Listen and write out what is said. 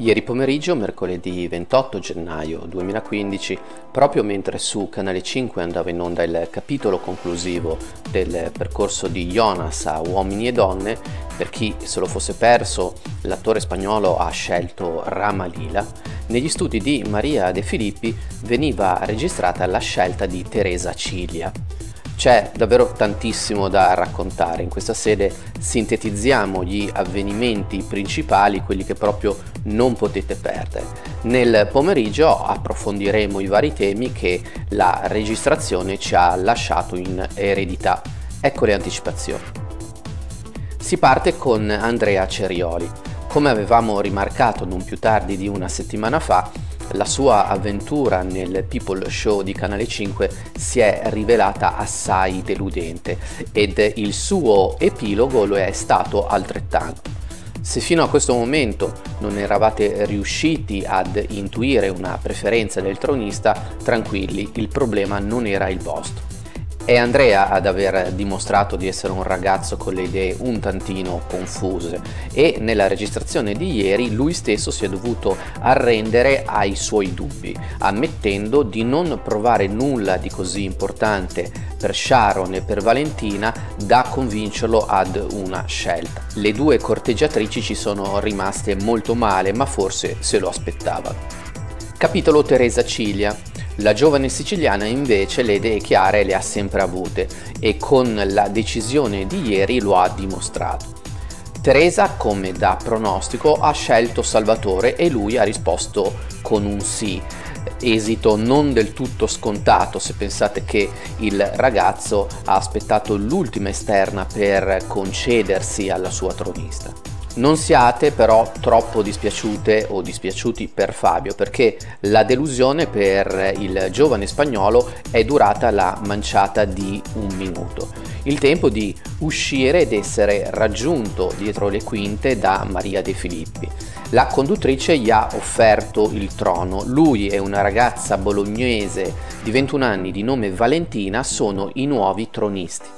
Ieri pomeriggio, mercoledì 28 gennaio 2015, proprio mentre su Canale 5 andava in onda il capitolo conclusivo del percorso di Jonas a Uomini e Donne, per chi se lo fosse perso, l'attore spagnolo ha scelto Rama Lila, negli studi di Maria De Filippi veniva registrata la scelta di Teresa Cilia. C'è davvero tantissimo da raccontare, in questa sede sintetizziamo gli avvenimenti principali, quelli che proprio non potete perdere. Nel pomeriggio approfondiremo i vari temi che la registrazione ci ha lasciato in eredità. Ecco le anticipazioni. Si parte con Andrea Cerioli. Come avevamo rimarcato non più tardi di una settimana fa, la sua avventura nel People Show di Canale 5 si è rivelata assai deludente ed il suo epilogo lo è stato altrettanto. Se fino a questo momento non eravate riusciti ad intuire una preferenza del tronista, tranquilli, il problema non era il vostro. È Andrea ad aver dimostrato di essere un ragazzo con le idee un tantino confuse e nella registrazione di ieri lui stesso si è dovuto arrendere ai suoi dubbi, ammettendo di non provare nulla di così importante per Sharon e per Valentina da convincerlo ad una scelta. Le due corteggiatrici ci sono rimaste molto male, ma forse se lo aspettavano. Capitolo Teresa Cilia la giovane siciliana invece le idee chiare le ha sempre avute e con la decisione di ieri lo ha dimostrato. Teresa, come da pronostico, ha scelto Salvatore e lui ha risposto con un sì, esito non del tutto scontato se pensate che il ragazzo ha aspettato l'ultima esterna per concedersi alla sua tronista. Non siate però troppo dispiaciute o dispiaciuti per Fabio perché la delusione per il giovane spagnolo è durata la manciata di un minuto, il tempo di uscire ed essere raggiunto dietro le quinte da Maria De Filippi. La conduttrice gli ha offerto il trono, lui e una ragazza bolognese di 21 anni di nome Valentina sono i nuovi tronisti.